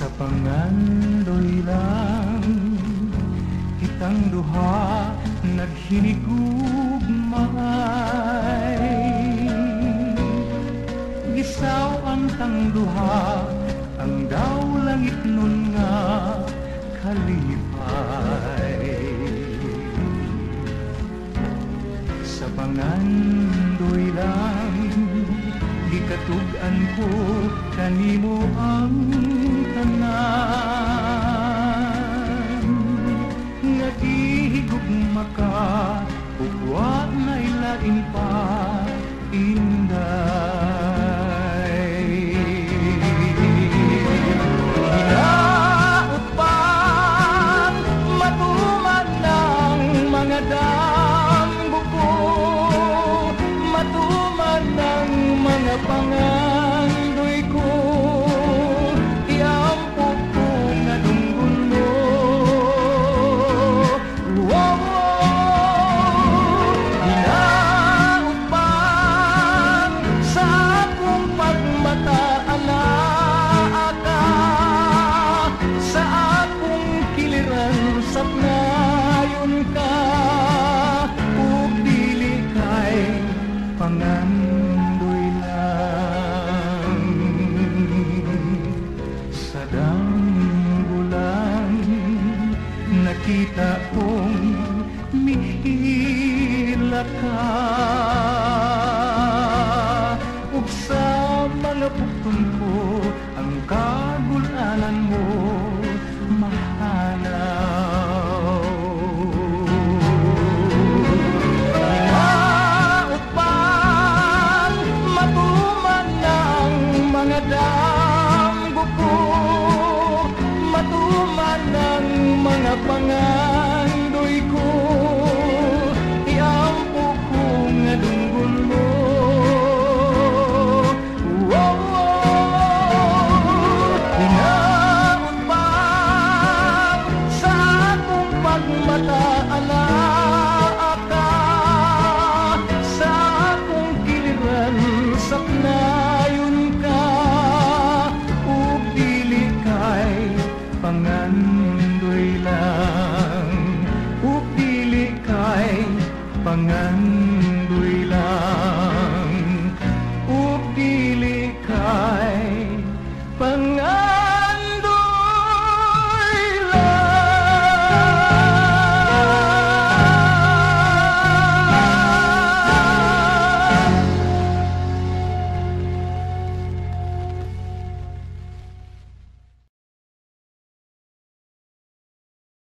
Sa pangandoy lang. Kitang duha Naghinigugmay Gisaw ang tang duha Ang daw langit nun nga Kalipay. Sa pangandoy lang Gikatugan ko kanimo ang tanan. Nga gihigugma ka Ugwa na ilain pa Inday nakita kong mihila ka. Ug sa mga bukton ko ang kagulanan mo mahanaw Hinaot pa matuman ng mga damgo ko mga pangandoy ko Iampo ko nga dunggon mo Hinaot pa sa akong pagmataan na aka Sa akong kiliran sa knayon ka. Dili kay pangandoy